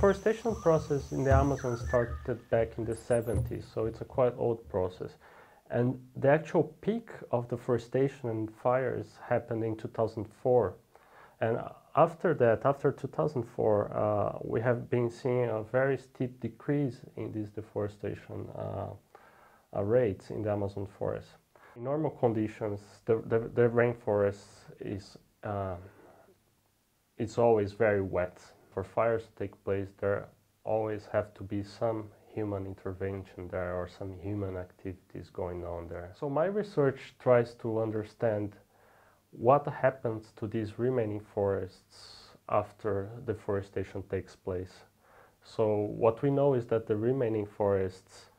deforestation process in the Amazon started back in the 70s, so it's a quite old process. And the actual peak of the deforestation and fires happened in 2004. And after that, after 2004, uh, we have been seeing a very steep decrease in these deforestation uh, uh, rates in the Amazon forest. In normal conditions, the, the, the rainforest is uh, it's always very wet. For fires to take place, there always have to be some human intervention there or some human activities going on there. So my research tries to understand what happens to these remaining forests after deforestation takes place. So what we know is that the remaining forests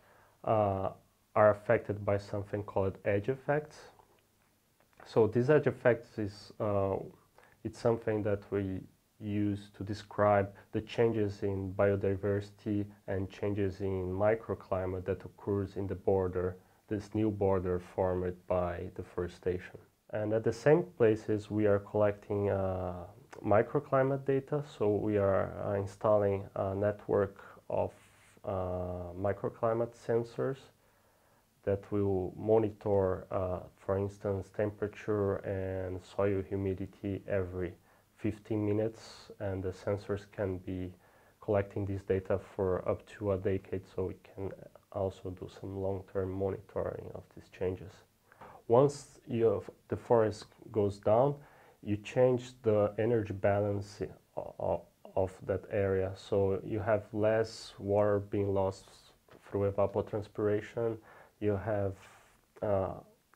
uh, are affected by something called edge effects. So this edge effects is uh, it's something that we use to describe the changes in biodiversity and changes in microclimate that occurs in the border, this new border formed by deforestation. And at the same places, we are collecting uh, microclimate data. So we are uh, installing a network of uh, microclimate sensors that will monitor, uh, for instance, temperature and soil humidity every 15 minutes. And the sensors can be collecting this data for up to a decade, so we can also do some long-term monitoring of these changes. Once you, the forest goes down, you change the energy balance of, of that area. So you have less water being lost through evapotranspiration. You have uh,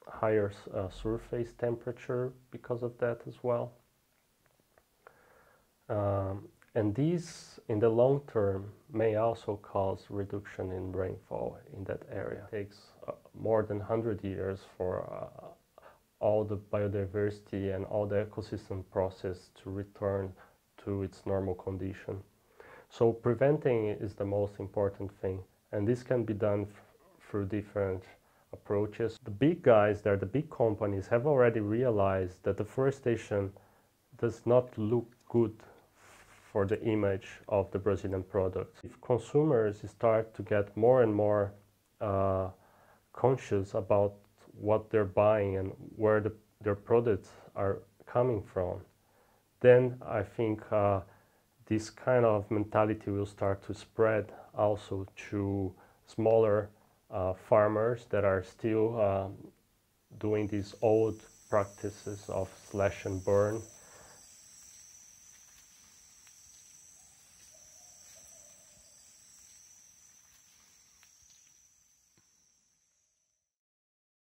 higher uh, surface temperature because of that as well. Um, and these, in the long term, may also cause reduction in rainfall in that area. It takes uh, more than 100 years for uh, all the biodiversity and all the ecosystem process to return to its normal condition. So preventing is the most important thing, and this can be done through different approaches. The big guys there, the big companies, have already realized that deforestation does not look good for the image of the Brazilian products. If consumers start to get more and more uh, conscious about what they're buying and where the, their products are coming from, then I think uh, this kind of mentality will start to spread also to smaller uh, farmers that are still um, doing these old practices of slash and burn